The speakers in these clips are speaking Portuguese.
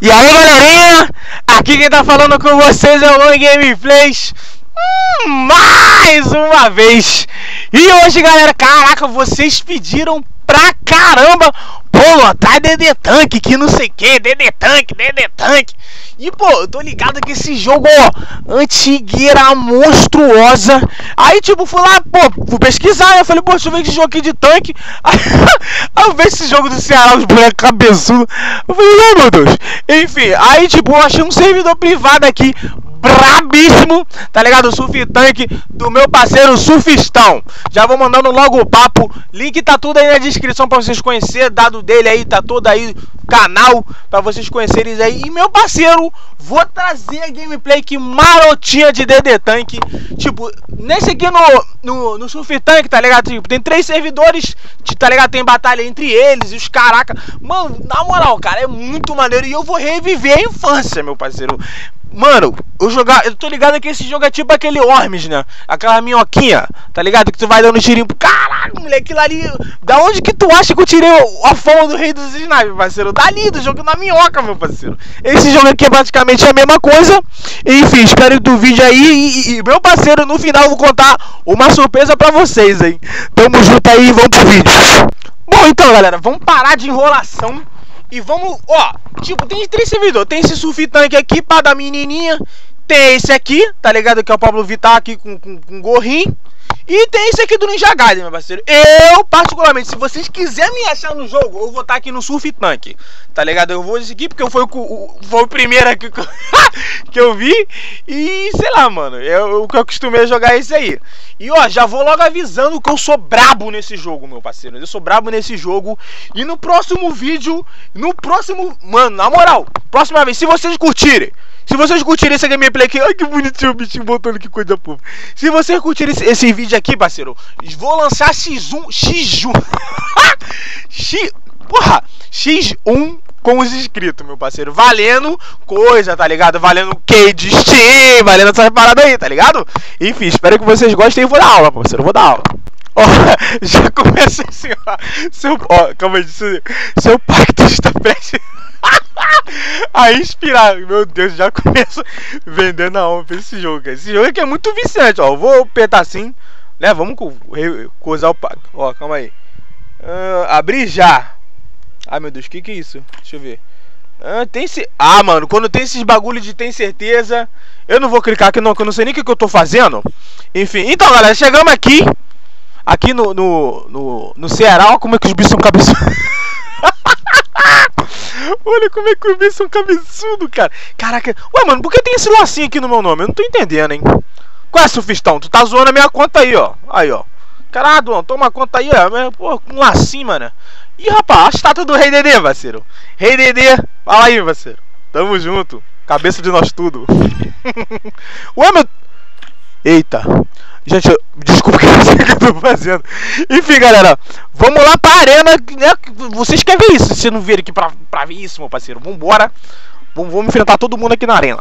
E aí galerinha, aqui quem tá falando com vocês é o Long Gameplays. Hum, Mais uma vez. E hoje galera, caraca, vocês pediram pra caramba Pô, tá DD Tank, que não sei que, DD Tank, DD Tank e pô, eu tô ligado que esse jogo, ó, antigueira monstruosa. Aí, tipo, fui lá, pô, fui pesquisar. Eu falei, pô, deixa eu ver esse jogo aqui de tanque. Aí, eu vi esse jogo do Ceará, os bonecos cabeçudos. Eu falei, oh, meu Deus. Enfim, aí, tipo, eu achei um servidor privado aqui brabíssimo, tá ligado? O surf tank do meu parceiro Surfistão. Já vou mandando logo o papo. Link tá tudo aí na descrição para vocês conhecer, dado dele aí, tá todo aí canal para vocês conhecerem aí. E meu parceiro, vou trazer a gameplay que marotinha de DD Tank. Tipo, nesse aqui no, no, no Surf Tank, tá ligado? Tipo, tem três servidores, tá ligado? Tem batalha entre eles e os caraca. Mano, na moral, cara, é muito maneiro. E eu vou reviver a infância, meu parceiro. Mano, eu jogar. Eu tô ligado que esse jogo é tipo aquele Ormes, né? Aquela minhoquinha, tá ligado? Que tu vai dando tirinho pro. Caralho, moleque, aquilo ali. Da onde que tu acha que eu tirei a fama do rei dos snipers, parceiro? Dali, do jogo na minhoca, meu parceiro. Esse jogo aqui é praticamente a mesma coisa. Enfim, espero do vídeo aí. E, e, meu parceiro, no final eu vou contar uma surpresa pra vocês, hein? Tamo junto aí, vamos pro vídeo. Bom, então, galera, vamos parar de enrolação e vamos, ó, tipo, tem três servidores. Tem esse surf tanque aqui, pá, da menininha. Tem esse aqui, tá ligado? Que é o Pablo Vittar aqui com, com, com gorrinho. E tem esse aqui do Ninja Gaiden, meu parceiro. Eu, particularmente, se vocês quiserem me achar no jogo, eu vou estar aqui no Surf Tank. Tá ligado? Eu vou aqui porque foi o, foi o primeiro aqui que eu vi. E sei lá, mano. Eu, o que eu costumei jogar é esse aí. E ó, já vou logo avisando que eu sou brabo nesse jogo, meu parceiro. Eu sou brabo nesse jogo. E no próximo vídeo, no próximo. Mano, na moral, próxima vez, se vocês curtirem. Se vocês curtirem esse gameplay aqui, ai que bonitinho o bichinho botando que coisa fofa. Se vocês curtirem esse, esse, vídeo aqui, parceiro, vou lançar X1, X1, X, porra, X1 com os inscritos, meu parceiro. Valendo coisa, tá ligado? Valendo de Steam, valendo essa parada aí, tá ligado? Enfim, espero que vocês gostem vou dar aula, parceiro. Vou dar aula. Ó, já começa assim, ó. Seu, ó, calma aí, seu, seu pacto está prestes. a inspirar. Meu Deus, já começo vendendo a alma pra esse jogo. Esse jogo aqui é muito viciante, ó. vou apertar assim, né? Vamos coisar o pack. Ó, calma aí. Uh, abrir já. Ai meu Deus, o que, que é isso? Deixa eu ver. Ah, tem se... ah, mano, quando tem esses bagulho de tem certeza, eu não vou clicar aqui não, que eu não sei nem o que, que eu tô fazendo. Enfim, então galera, chegamos aqui. Aqui no, no, no, no Ceará, como é que os bichos são cabeçudos. Olha como é que os bichos são cabeçudos, cara. Caraca. Ué, mano, por que tem esse lacinho aqui no meu nome? Eu não tô entendendo, hein. Qual é, Sufistão? Tu tá zoando a minha conta aí, ó. Aí, ó. Caralho, toma conta aí, ó. Pô, com um lacinho, mano. Ih, rapaz, a estátua do Rei Dedê, parceiro. Rei Dedê, fala aí, parceiro. Tamo junto. Cabeça de nós tudo. Ué, meu. Eita. Gente, desculpa o que eu tô fazendo. Enfim, galera, vamos lá pra arena. Né? Vocês querem ver isso? Se não vir aqui pra, pra ver isso, meu parceiro, vambora. Vamos, vamos enfrentar todo mundo aqui na arena.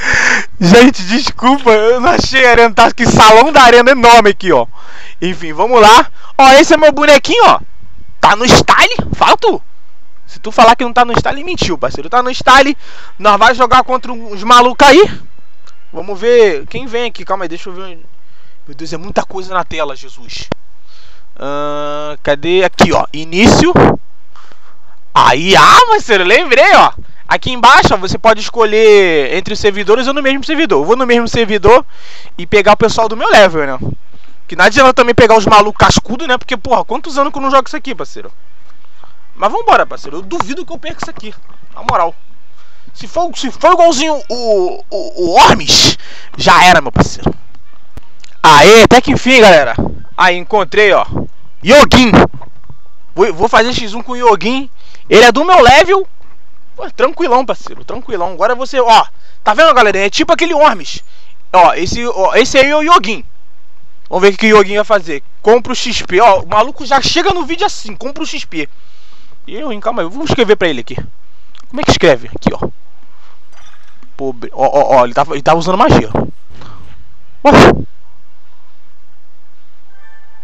Gente, desculpa, eu não achei a arena. Tá que salão da arena enorme aqui, ó. Enfim, vamos lá. Ó, esse é meu bonequinho, ó. Tá no style? Fala tu. Se tu falar que não tá no style, mentiu, parceiro. Tá no style. Nós vai jogar contra uns malucos aí. Vamos ver quem vem aqui. Calma aí, deixa eu ver. Meu Deus, é muita coisa na tela, Jesus. Uh, cadê? Aqui, ó. Início. Aí, ah, parceiro, lembrei, ó. Aqui embaixo ó, você pode escolher entre os servidores ou no mesmo servidor. Eu vou no mesmo servidor e pegar o pessoal do meu level, né? Que não adianta também pegar os malucos cascudos, né? Porque, porra, quantos anos que eu não jogo isso aqui, parceiro? Mas vambora, parceiro. Eu duvido que eu perca isso aqui. Na moral. Se for, se for igualzinho o, o, o Ormes, já era, meu parceiro. Aê, até que enfim, galera. Aí, encontrei, ó. Yogin. Vou, vou fazer X1 com o Yogin. Ele é do meu level. Pô, tranquilão, parceiro. Tranquilão. Agora você, ó. Tá vendo, galera? É tipo aquele Ormes. Ó, esse, ó, esse aí é o Yogin. Vamos ver o que o Yoguinho vai fazer. Compra o XP. Ó, o maluco já chega no vídeo assim. Compra o XP. E eu, hein, calma aí. Vamos escrever pra ele aqui. Como é que escreve? Aqui, ó. Pobre. Ó, ó, ó. Ele tá, ele tá usando magia. Ué.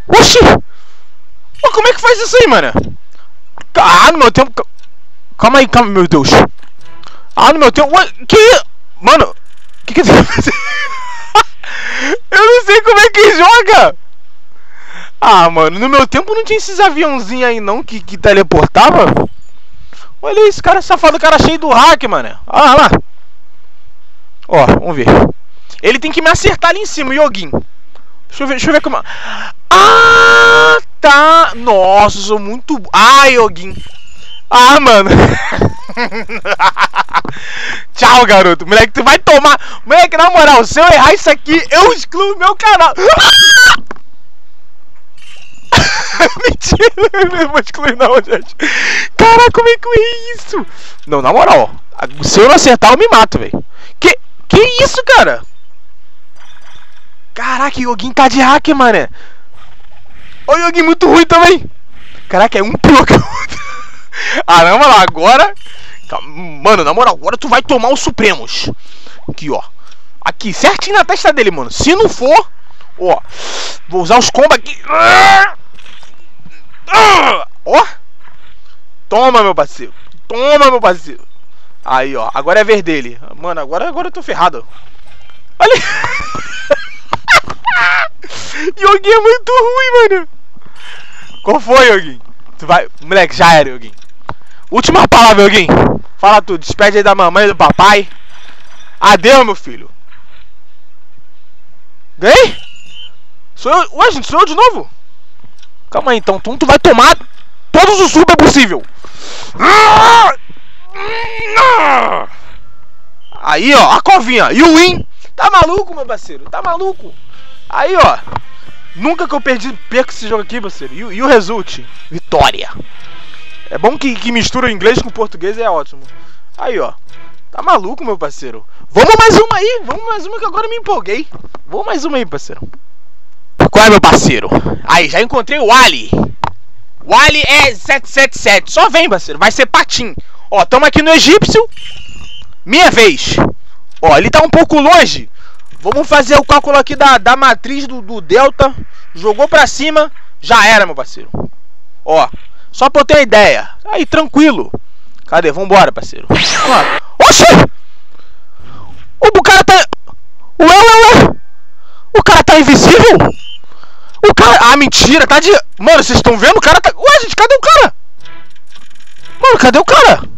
Oxi! Pô, como é que faz isso aí, mano? Ah, no meu tempo. Calma aí, calma, meu Deus. Ah, no meu tempo. Que. Mano. Que que. Eu não sei como é que joga! Ah, mano, no meu tempo não tinha esses aviãozinhos aí não que, que teleportava. Olha esse cara safado, cara cheio do hack, mano. Olha lá. Ó, vamos ver. Ele tem que me acertar ali em cima, Yogin. Deixa eu ver, deixa eu ver como. Ah, tá. Nossa, sou muito. Ah, Yogin. Ah, mano. Tchau, garoto. Moleque, tu vai tomar. Moleque, na moral, se eu errar isso aqui, eu excluo meu canal. Mentira, eu vou excluir não, gente. Caraca, como é que é isso? Não, na moral, se eu não acertar, eu me mato, velho. Que, que isso, cara? Caraca, o Yoguin tá de hack, mané. O Yoguin muito ruim também. Caraca, é um pior que o outro. ah, não, agora... Mano, na moral, agora tu vai tomar os Supremos. Aqui, ó. Aqui, certinho na testa dele, mano. Se não for, ó. Vou usar os combos aqui. Ó. Toma, meu parceiro. Toma, meu parceiro. Aí, ó. Agora é ver dele. Mano, agora, agora eu tô ferrado. Olha. Yogi é muito ruim, mano. Qual foi, Yogi? Tu vai. Moleque, já era, Yogi. Última palavra, Yogi. Fala tudo. Despede aí da mamãe e do papai. Adeus, meu filho. Ganhei? Sou eu. Ué, gente, sou eu de novo? Calma aí, então. Tu, vai tomar todos os super possível. Aí, ó, a covinha. E o win. Tá maluco, meu parceiro? Tá maluco? Aí, ó. Nunca que eu perdi, perco esse jogo aqui, parceiro. E, e o result? Vitória. É bom que, que mistura inglês com português, é ótimo. Aí, ó. Tá maluco, meu parceiro? Vamos mais uma aí. Vamos mais uma que agora me empolguei. Vamos mais uma aí, parceiro. Qual é, meu parceiro? Aí, já encontrei o Ali. O Ali é 777. Só vem, parceiro. Vai ser patim. Ó, tamo aqui no egípcio. Minha vez. Ó, ele tá um pouco longe. Vamos fazer o cálculo aqui da, da matriz do, do delta. Jogou pra cima. Já era, meu parceiro. Ó, só pra eu ter ideia. Aí, tranquilo. Cadê? Vambora, parceiro. Oxi! O cara tá... Ué, ué, ué. O cara tá invisível? O cara. Ah, mentira, tá de. Mano, vocês estão vendo? O cara tá. Ué, gente, cadê o cara? Mano, cadê o cara?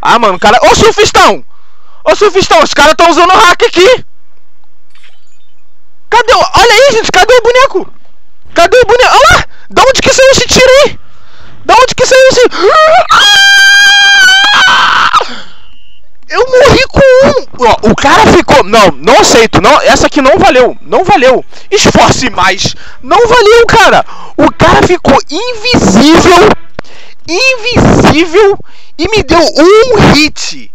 Ah, mano, cara. Ô, surfistão! Ô, surfistão, os caras estão usando hack aqui! Cadê o. Olha aí, gente, cadê o boneco? Cadê o boneco? Olha lá! Da onde que saiu esse tiro aí? Da onde que saiu esse. Ah! Eu morri com um. O cara ficou. Não, não aceito. Não, essa aqui não valeu. Não valeu. Esforce mais. Não valeu, cara. O cara ficou invisível. Invisível. E me deu um hit.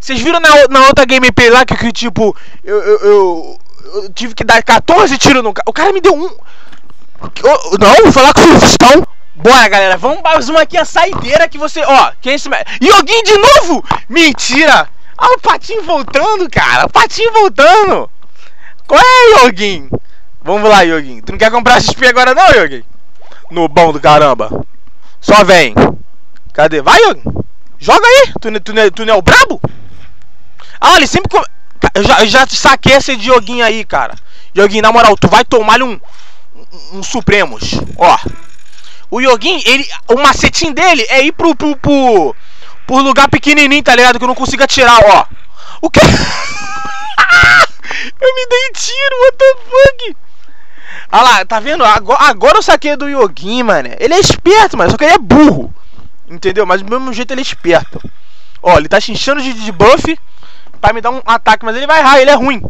Vocês viram na, na outra gameplay lá que, que tipo. Eu, eu, eu, eu, tive que dar 14 tiros no cara. O cara me deu um. não, vou falar com vocês estão. Bora, galera, vamos mais uma aqui a saideira que você. Ó, quem é esse. Yoguin de novo! Mentira! Olha o patinho voltando, cara. O patinho voltando. Qual é, Yoguin? Vamos lá, Yoguin. Tu não quer comprar XP agora não, Yoguin? No bom do caramba. Só vem. Cadê? Vai, Yoguin. Joga aí. Tu, tu, tu, não é o brabo? Ah, ele sempre... Eu já, eu já saquei esse de Yoguin aí, cara. Yoguin, na moral, tu vai tomar um, um, um Supremos. Ó. O Yoguin, ele... O macetinho dele é ir pro... pro, pro por lugar pequenininho, tá ligado? Que eu não consigo atirar, ó. O que? eu me dei tiro, what the fuck? Olha lá, tá vendo? Agora, agora eu saquei do Yogin, mano. Ele é esperto, mas só que ele é burro. Entendeu? Mas do mesmo jeito ele é esperto. Ó, ele tá xinchando de, de buff pra me dar um ataque, mas ele vai errar, ele é ruim.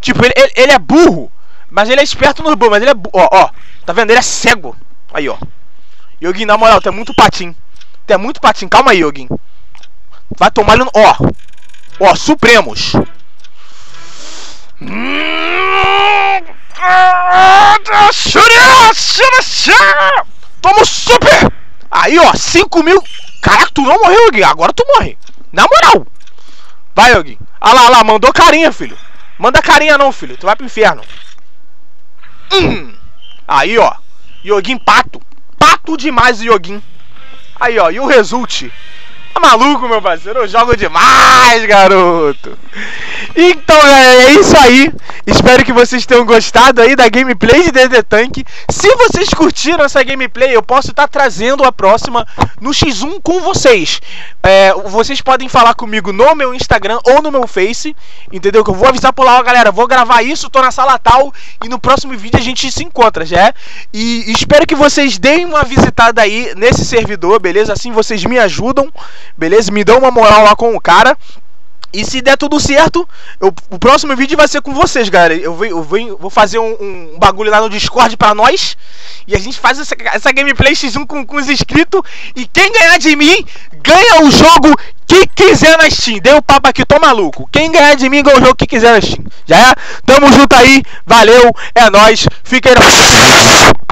Tipo, ele, ele, ele é burro, mas ele é esperto no buff, mas ele é Ó, ó, tá vendo? Ele é cego. Aí, ó. Yogin, na moral, tu é muito patim. Tu é muito patim. Calma aí, Yogin. Vai tomar ele no... Ó. Ó, Supremos. Toma super! Aí, ó, 5 mil. Caraca, tu não morreu, Yogi. Agora tu morre. Na moral. Vai, Yogi. Ah lá, lá, mandou carinha, filho. Manda carinha não, filho. Tu vai pro inferno. Hum. Aí, ó. Yogin pato. Pato demais o. Aí, ó. E o result? Tá maluco, meu parceiro? Eu jogo demais, garoto. Então, galera, é isso aí. Espero que vocês tenham gostado aí da gameplay de DD Tank. Se vocês curtiram essa gameplay, eu posso estar trazendo a próxima no X1 com vocês. É, vocês podem falar comigo no meu Instagram ou no meu Face, entendeu? Que eu vou avisar por lá, galera. Vou gravar isso, tô na sala tal e no próximo vídeo a gente se encontra, já é? E espero que vocês deem uma visitada aí nesse servidor, beleza? Assim vocês me ajudam, beleza? Me dão uma moral lá com o cara. E se der tudo certo, eu, o próximo vídeo vai ser com vocês, galera. Eu, vou, eu vou, fazer um, um, bagulho lá no Discord pra nós. E a gente faz essa, essa gameplay X1 com, com os inscritos. E quem ganhar de mim, ganha o jogo que quiser na Steam. Deu o papo aqui, tô maluco. Quem ganhar de mim, ganha o jogo que quiser na Steam. Já é? Tamo junto aí. Valeu, é nóis. Fica aí.